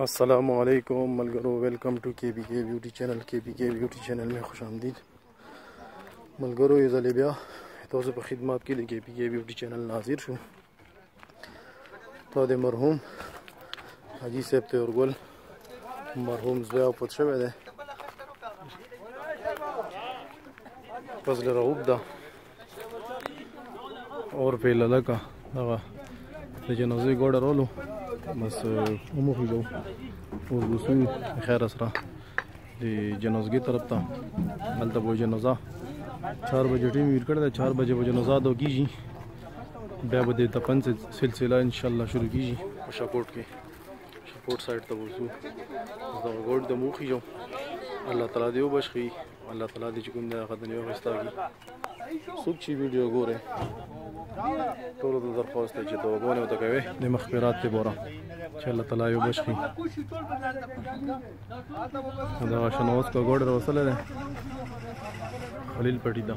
السلام علیکم ملګرو ویلکم ټو کې بي کې بیوټي چینل کې بي کې بیوټي چینل مې خوش آمدید ملګرو یو ځل بیا تاسو په خدمت کې د کې بي کې بیوټي چینل حاضر شو تا د مرحوم حاجی صاحب تورګل مرحوم زوی او پت شوی دی فضل رغوب ده اور په لکه هغه د جنازې ګوډه رولو بس عمر خو جو اور وسو خیر سره د جنازګي طرف ته هلته به جنازه 4 بجې ټیم ویر کړه 4 بجې به جنازه دو کیږي بیا به د دفن سلسله ان شاء الله شروع کیږي په شپورټ کې شپورټ سایډ ته وځو زه غوړ د موخي جو الله تعالی دې وبښي الله تعالی دې چې کوم دی هغه دنیا وستا کړي څوک چې ویډیو ګوره ټولو ته درخواست دی چې دعاګانې ورته کوې د مغفرات ته بوره چې الله تعالی یې وبښي دغه شان اوس په ګوډ راوسلی دی خلیل پټي ده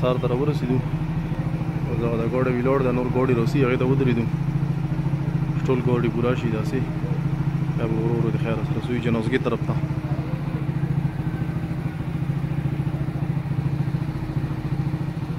سار ته راورسېدو او دغه د ګوډه ویلوړ د نور ګوډي روسي هغې ته ودرېدو ټول ګوډي پوره شي داسې بیا به ورو ورو د خیره سره سوي جنازګۍ طرف ته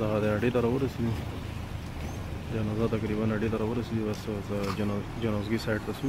دغه د اډې ته راورسېدو جنازه تقریبا اډې ته راورسېدو بس جنازګي سایډ ته سو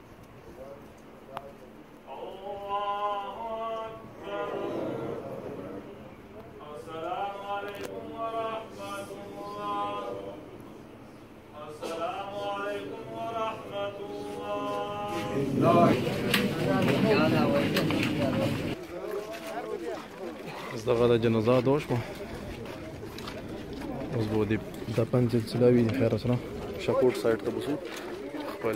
از دغه د جنازه دوا شو اوس به د دفن سلسله وي خیر سره شکوټ سایډ ته بوسو خپل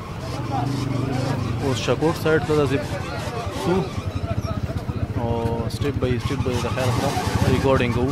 اوس شکوک سایډ ته ځي سو او سټیپ بای سټیپ به د خیر سره ریکارډینګ کوو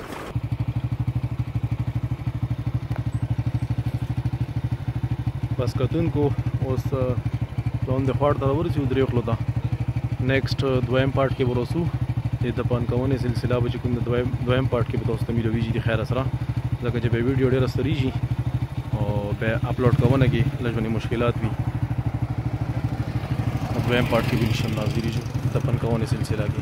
بس کتونکو اوس لون د خواړ تر ورسیو درې خلو ته نیکسټ دویم پارت کې ورسو د تپان کوونې سلسله به چې کوم د دویم دویم پارت کې به تاسو ته ملويږي د خیر سره ځکه چې به ویډیو ډیره سریږي او به اپلوډ کوونه کې لږونې مشکلات وي دویم پارت کې به ان شاء الله حاضرېږو تپان کوونې سلسله کې